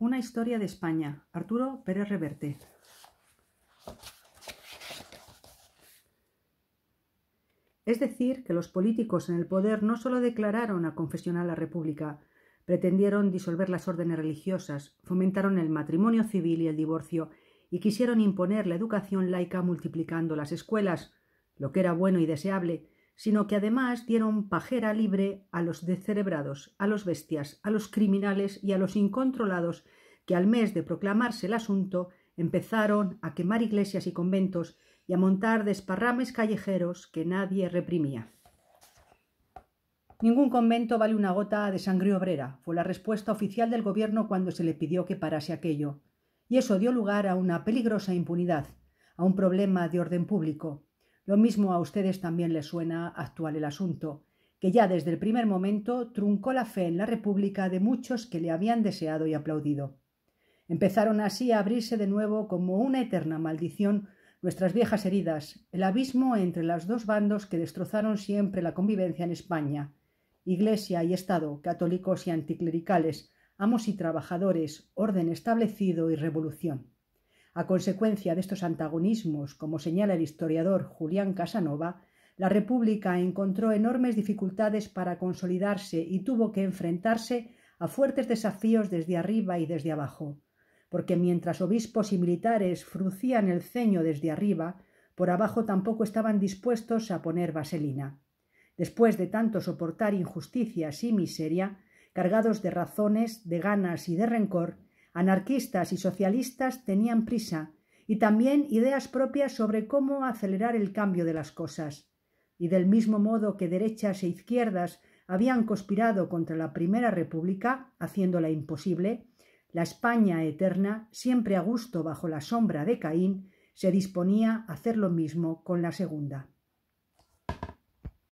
Una historia de España. Arturo Pérez Reverte. Es decir, que los políticos en el poder no solo declararon a confesional la República, pretendieron disolver las órdenes religiosas, fomentaron el matrimonio civil y el divorcio, y quisieron imponer la educación laica multiplicando las escuelas, lo que era bueno y deseable, sino que además dieron pajera libre a los descerebrados, a los bestias, a los criminales y a los incontrolados que al mes de proclamarse el asunto empezaron a quemar iglesias y conventos y a montar desparrames callejeros que nadie reprimía. Ningún convento vale una gota de sangre obrera, fue la respuesta oficial del gobierno cuando se le pidió que parase aquello. Y eso dio lugar a una peligrosa impunidad, a un problema de orden público, lo mismo a ustedes también les suena actual el asunto, que ya desde el primer momento truncó la fe en la República de muchos que le habían deseado y aplaudido. Empezaron así a abrirse de nuevo como una eterna maldición nuestras viejas heridas, el abismo entre los dos bandos que destrozaron siempre la convivencia en España, Iglesia y Estado, católicos y anticlericales, amos y trabajadores, orden establecido y revolución. A consecuencia de estos antagonismos, como señala el historiador Julián Casanova, la República encontró enormes dificultades para consolidarse y tuvo que enfrentarse a fuertes desafíos desde arriba y desde abajo, porque mientras obispos y militares frucían el ceño desde arriba, por abajo tampoco estaban dispuestos a poner vaselina. Después de tanto soportar injusticias y miseria, cargados de razones, de ganas y de rencor, Anarquistas y socialistas tenían prisa y también ideas propias sobre cómo acelerar el cambio de las cosas. Y del mismo modo que derechas e izquierdas habían conspirado contra la Primera República, haciéndola imposible, la España eterna, siempre a gusto bajo la sombra de Caín, se disponía a hacer lo mismo con la Segunda.